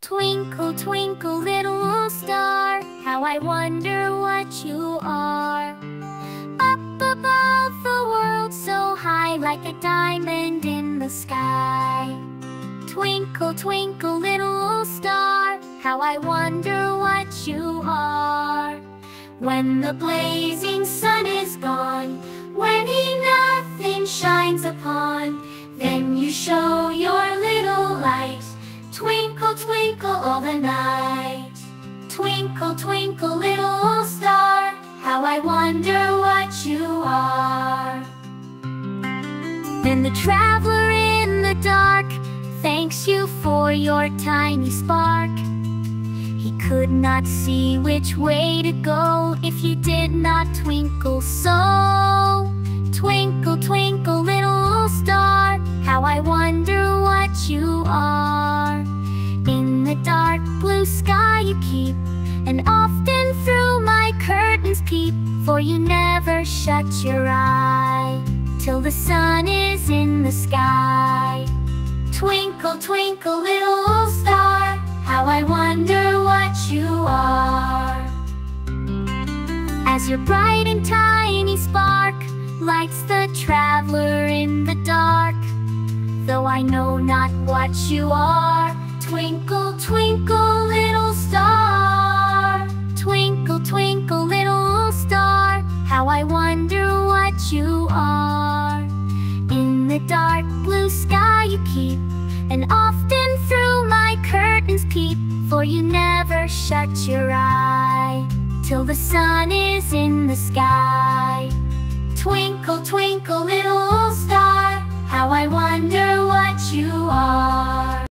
Twinkle, twinkle, little star, how I wonder what you are. Up above the world so high, like a diamond in the sky. Twinkle, twinkle, little star, how I wonder what you are. When the blazing sun is gone, Twinkle, all the night. Twinkle, twinkle, little star, how I wonder what you are. Then the traveler in the dark thanks you for your tiny spark. He could not see which way to go if you did not twinkle so. For you never shut your eye till the sun is in the sky. Twinkle, twinkle, little star, how I wonder what you are. As your bright and tiny spark lights the traveler in the dark, though I know not what you are. Twinkle, twinkle, I wonder what you are. In the dark blue sky you keep, and often through my curtains peep, for you never shut your eye till the sun is in the sky.